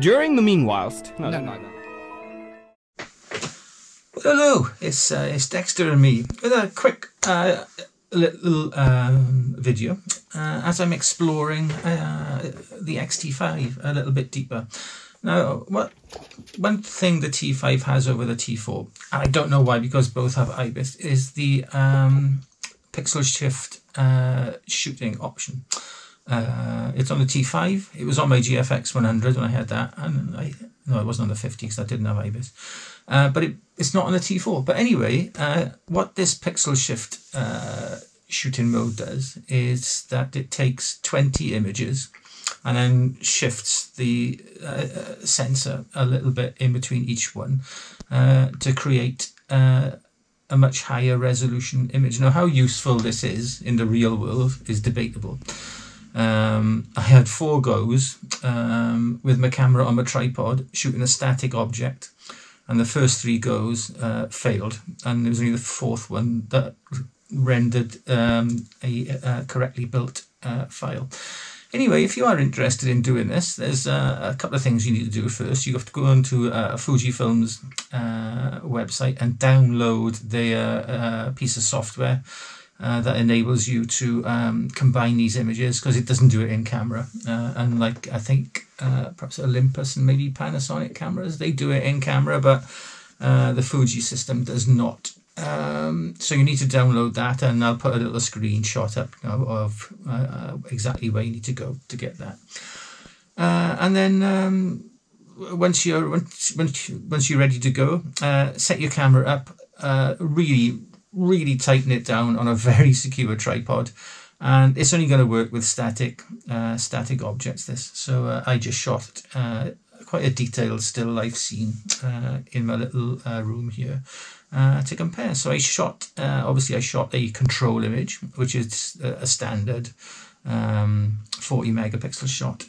During the meanwhilest, no, no, no. Hello, it's uh, it's Dexter and me with a quick uh, little um, video uh, as I'm exploring uh, the XT5 a little bit deeper. Now, what one thing the T5 has over the T4, and I don't know why because both have IBIS, is the um, pixel shift uh, shooting option. Uh, it's on the T5. It was on my GFX 100 when I had that, and I no, it wasn't on the 50 because I didn't have IBIS. Uh, but it, it's not on the T4. But anyway, uh, what this pixel shift uh, shooting mode does is that it takes 20 images and then shifts the uh, uh, sensor a little bit in between each one to create a much higher resolution image. Now, how useful this is in the real world is debatable. Um, I had four goes um, with my camera on my tripod shooting a static object and the first three goes uh, failed, and it was only the fourth one that rendered um, a, correctly built uh, file. Anyway, if you are interested in doing this, there's uh, a couple of things you need to do first. You have to go onto uh, Fujifilm's uh, website and download their uh, piece of software uh, that enables you to um, combine these images because it doesn't do it in camera. Uh, like I think uh, perhaps Olympus and maybe Panasonic cameras, they do it in camera, but uh, the Fuji system does not. Um, so you need to download that, and I'll put a little screenshot up of uh, exactly where you need to go to get that. and then um, once you're once once you're ready to go, set your camera up. really really tighten it down on a very secure tripod. And it's only going to work with static uh, static objects this. So uh, I just shot uh, quite a detailed still life scene uh, in my little uh, room here uh, to compare. So I shot obviously I shot a control image which is a standard um, 40 megapixel shot.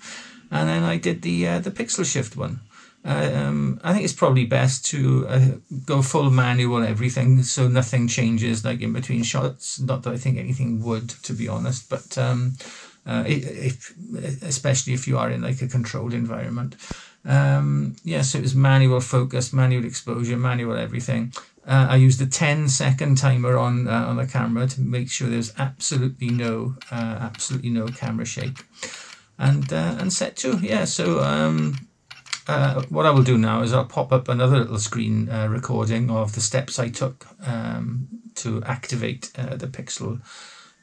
And then I did the the pixel shift one um, I think it's probably best to uh, go full manual everything so nothing changes like in between shots. Not that I think anything would, to be honest, but um, uh, if, especially if you are in like a controlled environment. Um, yeah, so it was manual focus, manual exposure, manual everything. Uh, I used a 10 second timer on uh, on the camera to make sure there's absolutely no uh, absolutely no camera shake, and uh, and set to yeah. So um, uh, what I will do now is I'll pop up another little screen uh, recording of the steps I took um, to activate uh, the pixel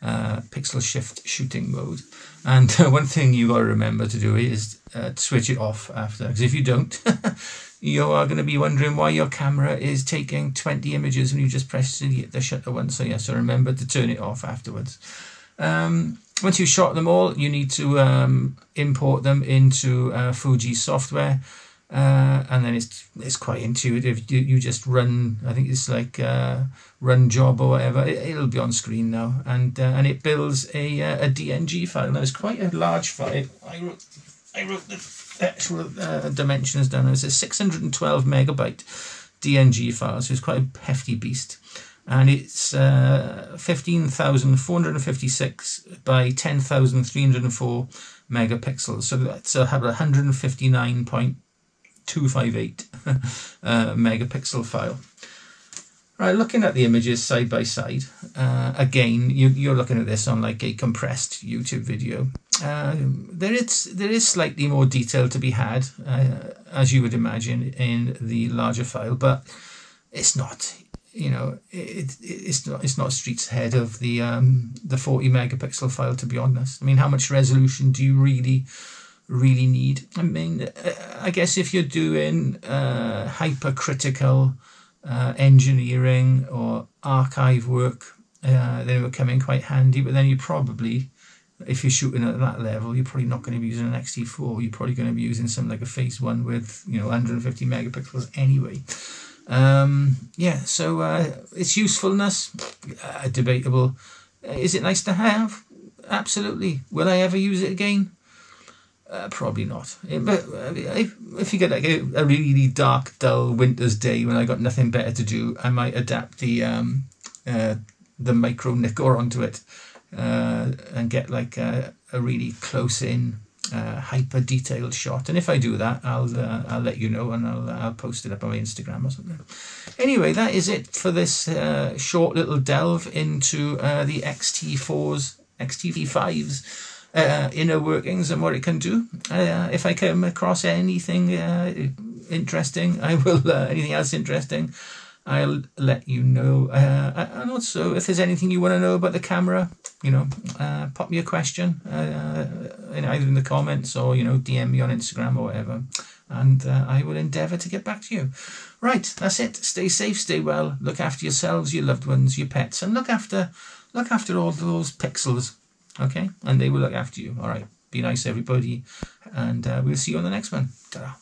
uh, pixel shift shooting mode. And one thing you got to remember to do is uh, switch it off after, because if you don't, you are going to be wondering why your camera is taking 20 images when you just press the, the shutter once. So yeah, so remember to turn it off afterwards. Um, once you've shot them all, you need to um, import them into uh, Fuji software. Uh, and then it's it's quite intuitive. You, you just run. I think it's like uh, run job or whatever. It, will be on screen now, and uh, and it builds a uh, a DNG file. Now it's quite a large file. I wrote I wrote the actual uh, dimensions down. It's a 612 megabyte DNG file, so it's quite a hefty beast and it's uh, 15,456 by 10,304 megapixels. So that's have 159.258 uh, megapixel file. Right, looking at the images side by side, uh, again, you, are looking at this on like a compressed YouTube video. Uh, there is there is slightly more detail to be had, uh, as you would imagine, in the larger file, but it's not you know, it, it, it's not it's not streets ahead of the um, the 40 megapixel file. To be honest, I mean, how much resolution do you really really need? I mean, I guess if you're doing uh, hypercritical uh, engineering or archive work, uh, then it would come in quite handy. But then you probably if you're shooting at that level, you're probably not going to be using an X-T4. You're probably going to be using something like a Phase One with you know 150 megapixels anyway. Um, yeah, so uh, its usefulness, uh, debatable. Is it nice to have? Absolutely. Will I ever use it again? Uh, probably not. But uh, if, if you get like a, a, really dark, dull winter's day when I got nothing better to do, I might adapt the um, uh, the micro Nikkor onto it uh, and get like a, a really close in uh, hyper detailed shot. And if I do that, I'll uh, I'll let you know and I'll I'll post it up on my Instagram or something. Anyway, that is it for this uh, short little delve into uh, the XT4s, XT5s. Uh, inner workings and what it can do. Uh, if I come across anything uh, interesting, I will. Uh, anything else interesting, I'll let you know. Uh, and also, if there's anything you want to know about the camera, you know, uh, pop me a question uh, in either in the comments or you know DM me on Instagram or whatever, and uh, I will endeavour to get back to you. Right, that's it. Stay safe, stay well. Look after yourselves, your loved ones, your pets, and look after look after all those pixels. Okay, and they will look after you. All right. Be nice, everybody, and uh, we'll see you on the next one. Ta-da.